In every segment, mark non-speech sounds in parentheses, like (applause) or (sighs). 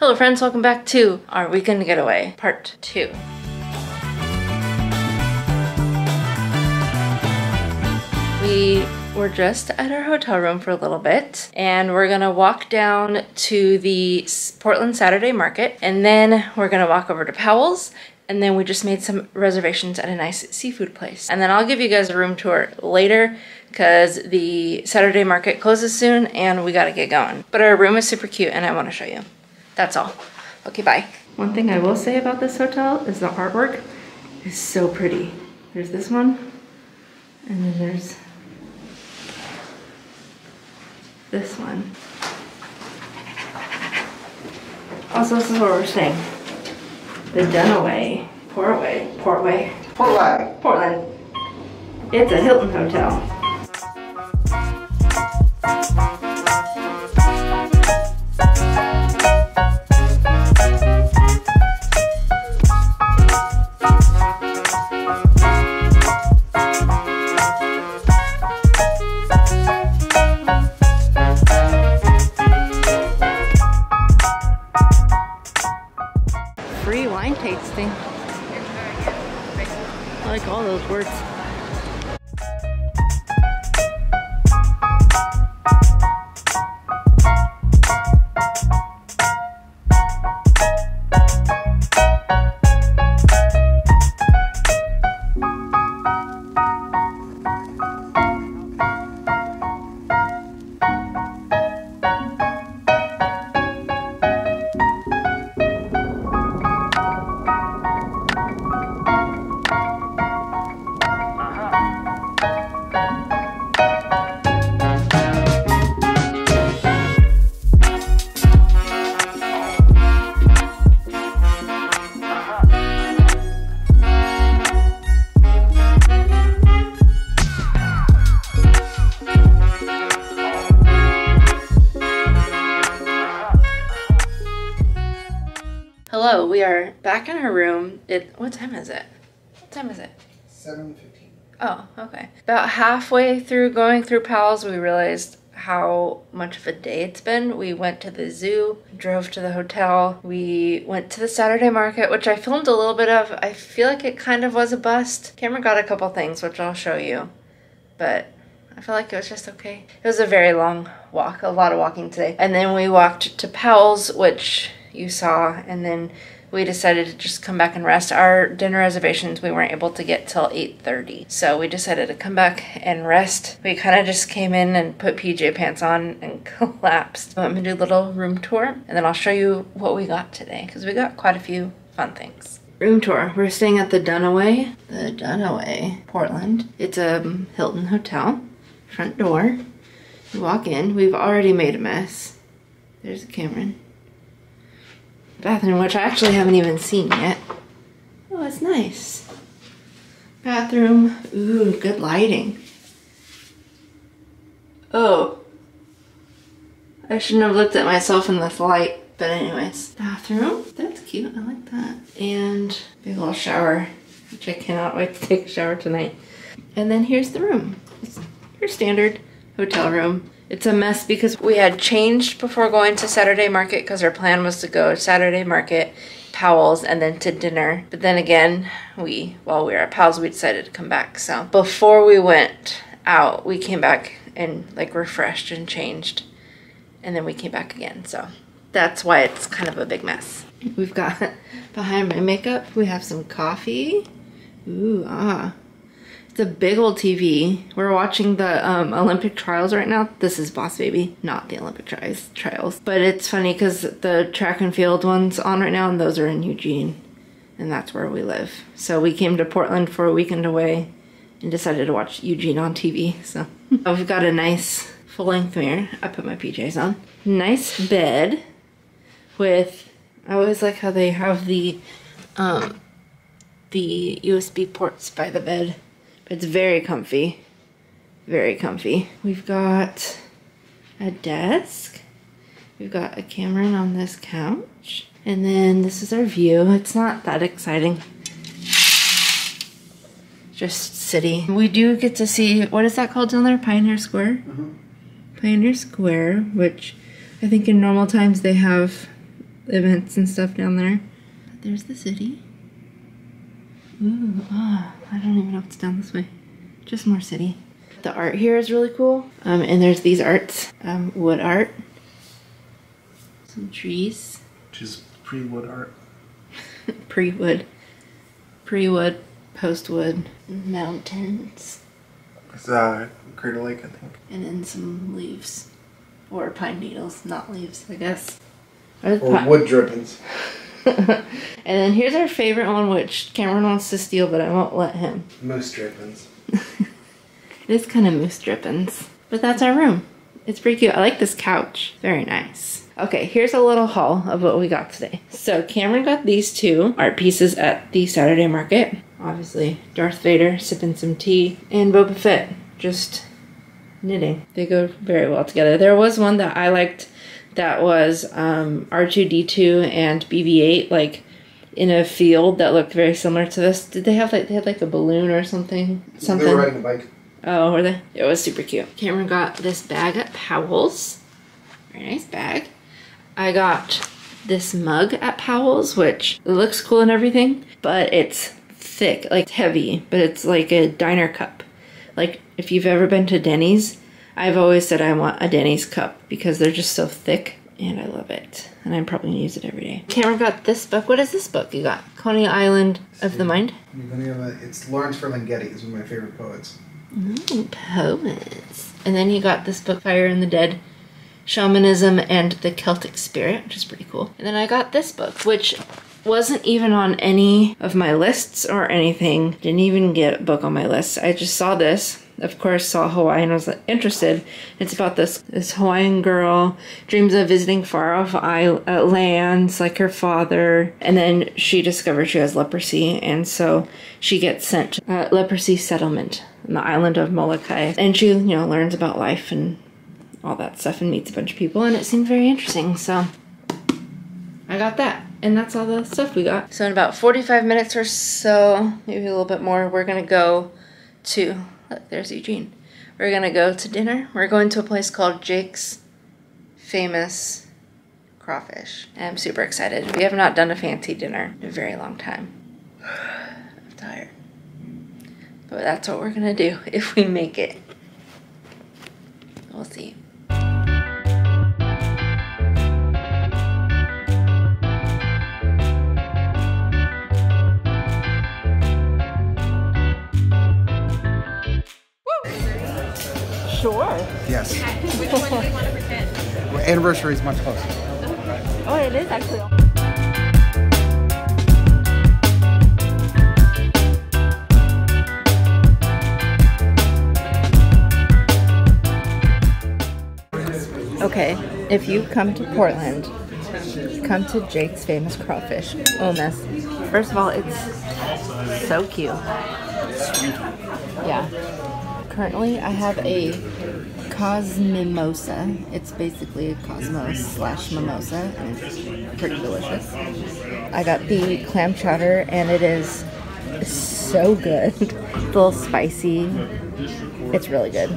Hello friends, welcome back to our weekend getaway, part two. We were just at our hotel room for a little bit and we're gonna walk down to the Portland Saturday Market and then we're gonna walk over to Powell's and then we just made some reservations at a nice seafood place. And then I'll give you guys a room tour later because the Saturday Market closes soon and we gotta get going. But our room is super cute and I wanna show you. That's all. Okay, bye. One thing I will say about this hotel is the artwork is so pretty. There's this one and then there's this one. Also, this is where we're staying. The Duniway, Portway, Portway, Portland. Portland. It's a Hilton hotel. Hello, we are back in our room. It what time is it? What time is it? 7.15. Oh, okay. About halfway through going through Powell's, we realized how much of a day it's been. We went to the zoo, drove to the hotel, we went to the Saturday market, which I filmed a little bit of. I feel like it kind of was a bust. Camera got a couple things, which I'll show you, but I feel like it was just okay. It was a very long walk, a lot of walking today. And then we walked to Powell's, which you saw, and then we decided to just come back and rest. Our dinner reservations we weren't able to get till 8:30. So we decided to come back and rest. We kind of just came in and put PJ pants on and (laughs) collapsed. I'm gonna do a little room tour and then I'll show you what we got today because we got quite a few fun things. Room tour. We're staying at the Duniway. The Duniway, Portland. It's a Hilton hotel. Front door. You walk in. We've already made a mess. There's Cameron bathroom, which I actually haven't even seen yet. Oh, it's nice. Bathroom. Ooh, good lighting. Oh. I shouldn't have looked at myself in this light. But anyways, bathroom. That's cute. I like that. And big little shower, which I cannot wait to take a shower tonight. And then here's the room. It's your standard hotel room. It's a mess because we had changed before going to Saturday Market because our plan was to go Saturday Market, Powell's, and then to dinner. But then again, we while we were at Powell's, we decided to come back. So before we went out, we came back and like refreshed and changed, and then we came back again. So that's why it's kind of a big mess. We've got (laughs) behind my makeup, we have some coffee. Ooh, ah. A big old TV. We're watching the um, Olympic trials right now. This is Boss Baby, not the Olympic trials. trials. But it's funny because the track and field one's on right now and those are in Eugene. And that's where we live. So we came to Portland for a weekend away and decided to watch Eugene on TV. So (laughs) we've got a nice full length mirror. I put my PJs on. Nice bed with, I always like how they have the, um, the USB ports by the bed. It's very comfy. Very comfy. We've got a desk. We've got a Cameron on this couch. And then this is our view. It's not that exciting. Just city. We do get to see, what is that called down there? Pioneer Square? Mm-hmm. Pioneer Square, which I think in normal times they have events and stuff down there. There's the city. Ooh, ah, I don't even know if it's down this way. Just more city. The art here is really cool. Um, and there's these arts, um, wood art. Some trees. Which is pre-wood art. (laughs) Pre-wood. Pre-wood, post-wood. Mountains. It's uh, Crater Lake, I think. And then some leaves. Or pine needles, not leaves, I guess. Or Or wood drippings. (laughs) and then here's our favorite one, which Cameron wants to steal, but I won't let him. Moose drippings. (laughs) It is kind of moose drippings. But that's our room. It's pretty cute. I like this couch. Very nice. Okay, here's a little haul of what we got today. So Cameron got these two art pieces at the Saturday market. Obviously, Darth Vader sipping some tea, and Boba Fett just knitting. They go very well together. There was one that I liked that was um, R2D2 and BB-8, like in a field that looked very similar to this. Did they have like they had like a balloon or something? Something. They were riding a bike. Oh, were they? It was super cute. Cameron got this bag at Powell's. Very nice bag. I got this mug at Powell's, which looks cool and everything, but it's thick, like heavy, but it's like a diner cup. Like if you've ever been to Denny's, I've always said I want a Denny's cup because they're just so thick and I love it. And I'm probably gonna use it every day. Cameron got this book. What is this book you got? Coney Island of the Mind? It's Lawrence Ferlinghetti. He's one of my favorite poets. Ooh, poets. And then you got this book, Fire in the Head, Shamanism and the Celtic Spirit, which is pretty cool. And then I got this book, which wasn't even on any of my lists or anything. Didn't even get a book on my list. I just saw this. Of course, saw Hawaii and was interested. It's about this this Hawaiian girl dreams of visiting far off uh, lands like her father, and then she discovers she has leprosy, and so she gets sent to a leprosy settlement on the island of Molokai, and she you know learns about life and all that stuff and meets a bunch of people, and it seemed very interesting. So I got that. And that's all the stuff we got. So in about 45 minutes or so, maybe a little bit more, we're gonna go to, look, there's Eugene. We're gonna go to dinner. We're going to a place called Jake's Famous Crawfish. I'm super excited. We have not done a fancy dinner in a very long time. (sighs) I'm tired. But that's what we're gonna do if we make it. We'll see. Sure. Yes. Well, anniversary is much closer. Oh, it is actually. Okay, if you come to Portland, come to Jake's Famous Crawfish. Oh, mess. First of all, it's so cute. Yeah. Currently, I have a Cosmimosa. It's basically a Cosmos slash mimosa, and it's pretty delicious. I got the clam chowder, and it is so good. (laughs) it's a little spicy. It's really good.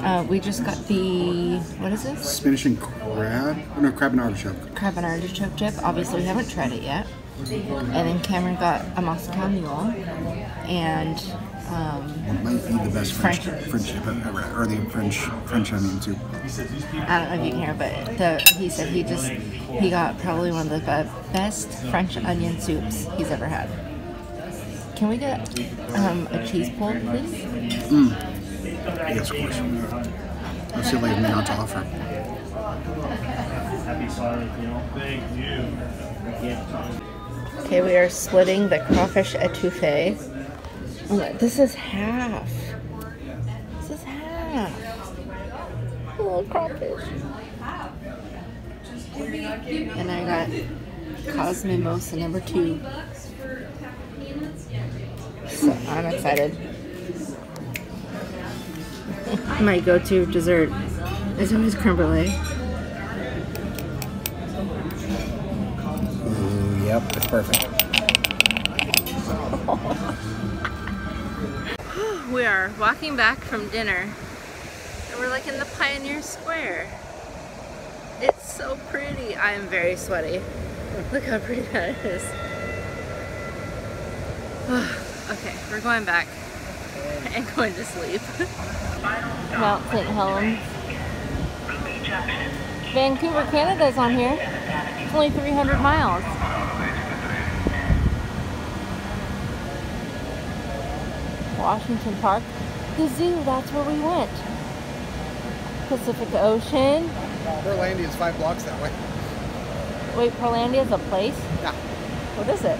Uh, we just got the what is this? Spinach and crab? Oh, no, crab and artichoke. Crab and artichoke dip. Obviously, we haven't tried it yet. And then Cameron got a Moscow Mule, and um, It might be the best French French. French ever or the French French onion soup. I don't know if you can hear, but the, he said he just he got probably one of the best French onion soups he's ever had. Can we get um, a cheese pull, please? Yes, of course. Let's see if I have to offer. Okay, we are splitting the crawfish etouffee. This is half. This is half. Little crawfish. And I got Cosmimosa number two. So I'm excited. (laughs) My go-to dessert is always creme brulee. Ooh, yep, it's perfect. Are walking back from dinner and we're like in the Pioneer Square. It's so pretty. I am very sweaty. (laughs) Look how pretty that is. (sighs) okay, we're going back (laughs) and going to sleep. (laughs) Mount St. Helens. Vancouver, Canada's on here. It's only 300 miles. Washington Park. The zoo, that's where we went. Pacific Ocean. Portlandia is five blocks that way. Wait, Portlandia is a place? Yeah. What is it?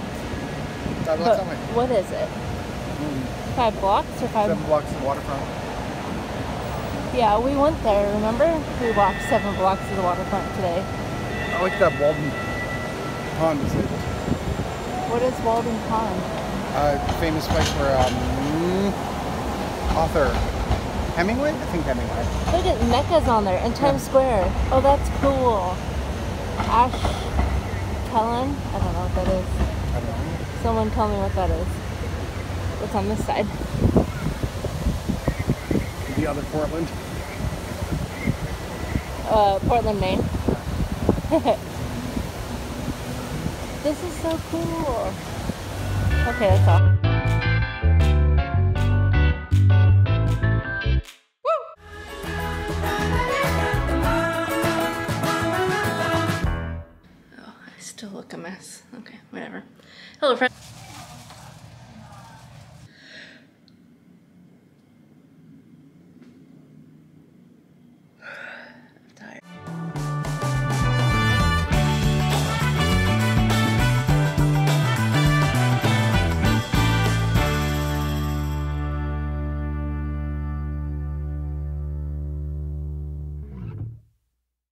Five blocks that way. what is it? Five blocks or five? Seven blocks to the waterfront. Yeah, we went there, remember? We walked seven blocks to the waterfront today. I like that Walden Pond. Is it? What is Walden Pond? Uh, famous place for um, author Hemingway. I think Hemingway. Look at Mecca's on there and Times Square. Oh, that's cool. Ash Kellen? I don't know what that is. I don't know. Someone tell me what that is. What's on this side? The other Portland. Uh, Portland, Maine. (laughs) this is so cool. Okay, that's all. Hello, friend.